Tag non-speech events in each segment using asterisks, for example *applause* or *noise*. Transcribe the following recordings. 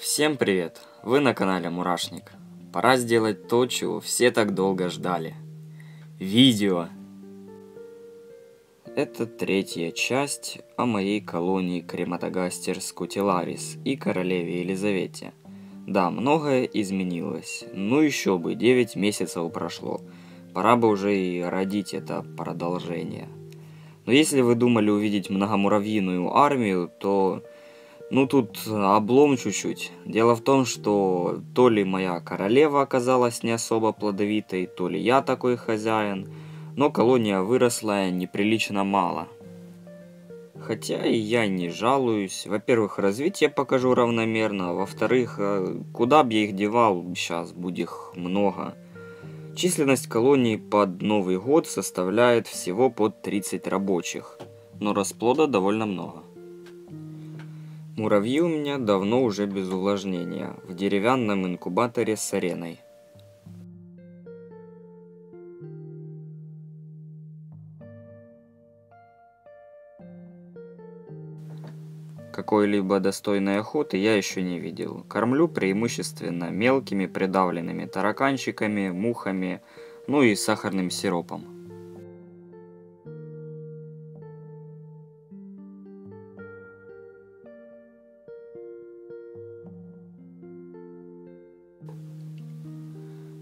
Всем привет! Вы на канале Мурашник. Пора сделать то, чего все так долго ждали. Видео! Это третья часть о моей колонии Крематогастер Скутиларис и королеве Елизавете. Да, многое изменилось. Ну еще бы, 9 месяцев прошло. Пора бы уже и родить это продолжение. Но если вы думали увидеть многомуравьиную армию, то ну, тут облом чуть-чуть. Дело в том, что то ли моя королева оказалась не особо плодовитой, то ли я такой хозяин, но колония выросла неприлично мало. Хотя и я не жалуюсь. Во-первых, развитие покажу равномерно. Во-вторых, э, куда бы я их девал, сейчас будет их много. Численность колонии под Новый год составляет всего под 30 рабочих, но расплода довольно много. Муравьи у меня давно уже без увлажнения, в деревянном инкубаторе с ареной. Какой-либо достойной охоты я еще не видел. Кормлю преимущественно мелкими придавленными тараканчиками, мухами, ну и сахарным сиропом.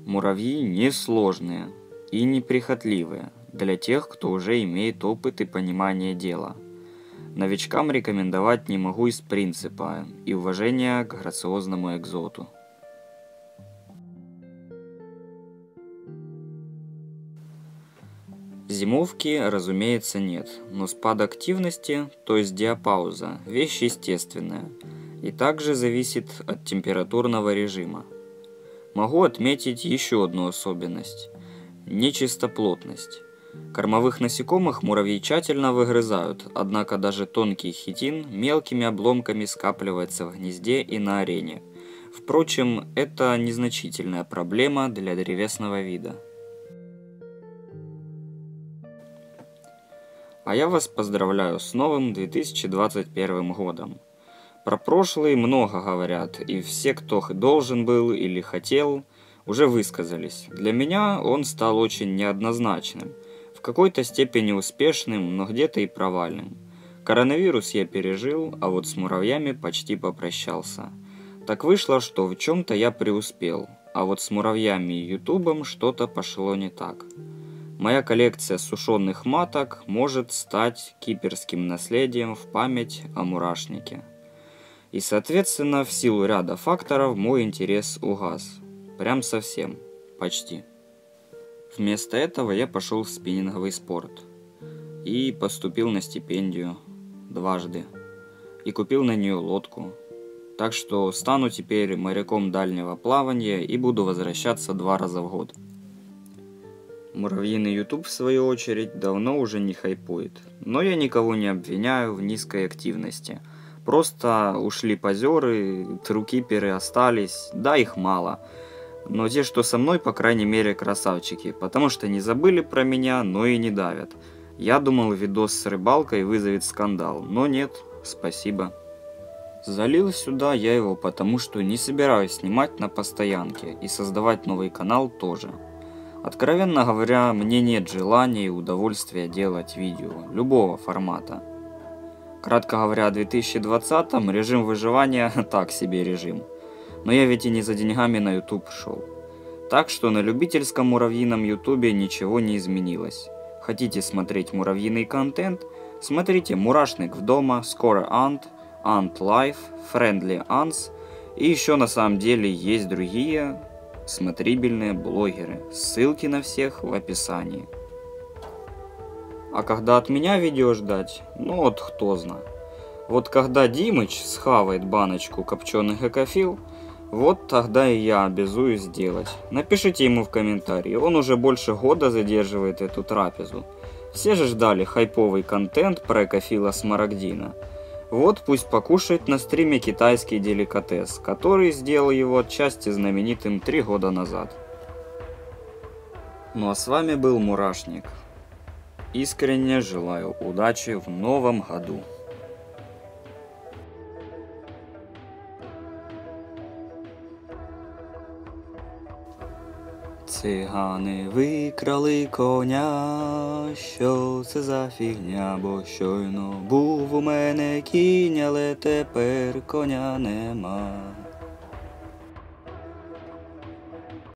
Муравьи несложные и неприхотливые для тех, кто уже имеет опыт и понимание дела. Новичкам рекомендовать не могу из принципа и уважения к грациозному экзоту. Зимовки, разумеется, нет, но спад активности, то есть диапауза, вещь естественная и также зависит от температурного режима. Могу отметить еще одну особенность – нечистоплотность. Кормовых насекомых муравьи тщательно выгрызают, однако даже тонкий хитин мелкими обломками скапливается в гнезде и на арене. Впрочем, это незначительная проблема для древесного вида. А я вас поздравляю с новым 2021 годом. Про прошлый много говорят, и все, кто должен был или хотел, уже высказались. Для меня он стал очень неоднозначным, в какой-то степени успешным, но где-то и провальным. Коронавирус я пережил, а вот с муравьями почти попрощался. Так вышло, что в чем-то я преуспел, а вот с муравьями и ютубом что-то пошло не так. Моя коллекция сушеных маток может стать киперским наследием в память о мурашнике. И, соответственно, в силу ряда факторов мой интерес угас. Прям совсем. Почти. Вместо этого я пошел в спиннинговый спорт. И поступил на стипендию. Дважды. И купил на нее лодку. Так что стану теперь моряком дальнего плавания и буду возвращаться два раза в год. Муравьиный YouTube, в свою очередь, давно уже не хайпует. Но я никого не обвиняю в низкой активности – Просто ушли позеры, трукиперы остались, да, их мало. Но те, что со мной, по крайней мере, красавчики, потому что не забыли про меня, но и не давят. Я думал, видос с рыбалкой вызовет скандал, но нет, спасибо. Залил сюда я его потому, что не собираюсь снимать на постоянке и создавать новый канал тоже. Откровенно говоря, мне нет желания и удовольствия делать видео, любого формата. Кратко говоря, в 2020 режим выживания *laughs* так себе режим. Но я ведь и не за деньгами на YouTube шел. Так что на любительском муравьином ютубе ничего не изменилось. Хотите смотреть муравьиный контент? Смотрите «Мурашник в дома», «Скоро Ant», «Ant Life», «Friendly Ants» и еще на самом деле есть другие смотрибельные блогеры. Ссылки на всех в описании. А когда от меня видео ждать, ну вот кто знает. Вот когда Димыч схавает баночку копченых экофил, вот тогда и я обязуюсь сделать. Напишите ему в комментарии, он уже больше года задерживает эту трапезу. Все же ждали хайповый контент про экофила Смарагдина. Вот пусть покушает на стриме китайский деликатес, который сделал его отчасти знаменитым три года назад. Ну а с вами был Мурашник. Искренне желаю удачи в новом году. Цигани викрали коня, що це за фігня, бо щойно був у мене кінь, але тепер коня нема.